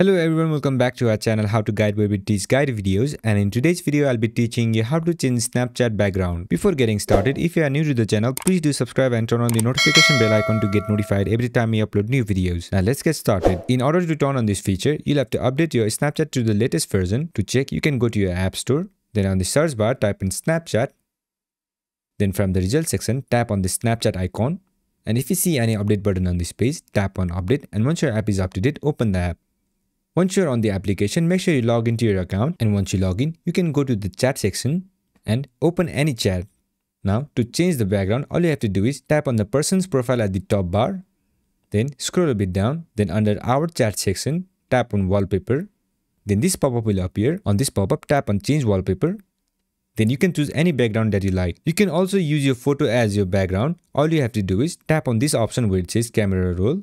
Hello everyone, welcome back to our channel How to Guide Where we teach guide videos and in today's video I'll be teaching you how to change Snapchat background. Before getting started, if you are new to the channel, please do subscribe and turn on the notification bell icon to get notified every time we upload new videos. Now let's get started. In order to turn on this feature, you'll have to update your Snapchat to the latest version. To check, you can go to your app store, then on the search bar type in Snapchat, then from the result section tap on the Snapchat icon and if you see any update button on this page, tap on update and once your app is up to date, open the app. Once you're on the application, make sure you log into your account and once you log in, you can go to the chat section and open any chat. Now, to change the background, all you have to do is tap on the person's profile at the top bar, then scroll a bit down, then under our chat section, tap on wallpaper. Then this pop-up will appear. On this pop-up, tap on change wallpaper. Then you can choose any background that you like. You can also use your photo as your background. All you have to do is tap on this option where it says camera roll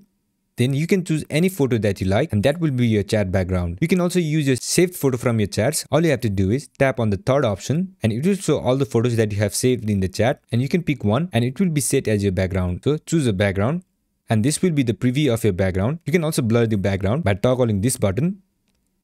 then you can choose any photo that you like and that will be your chat background. You can also use your saved photo from your chats. All you have to do is tap on the third option and it will show all the photos that you have saved in the chat and you can pick one and it will be set as your background. So choose a background and this will be the preview of your background. You can also blur the background by toggling this button.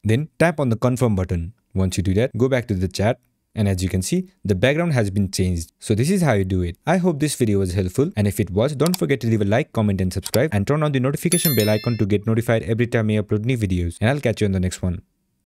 Then tap on the confirm button. Once you do that, go back to the chat and as you can see, the background has been changed. So this is how you do it. I hope this video was helpful and if it was, don't forget to leave a like, comment and subscribe and turn on the notification bell icon to get notified every time I upload new videos. And I'll catch you in the next one.